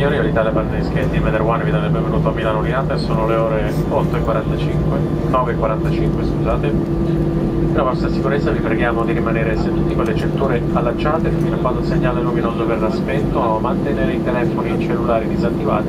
signori, Italia Barneschi, di Meder One vi dà il benvenuto a Milano Linate, sono le ore 8.45, 9.45 scusate. Per la vostra sicurezza vi preghiamo di rimanere seduti con le cinture allacciate fino a quando il segnale luminoso verrà spento o mantenere i telefoni e i cellulari disattivati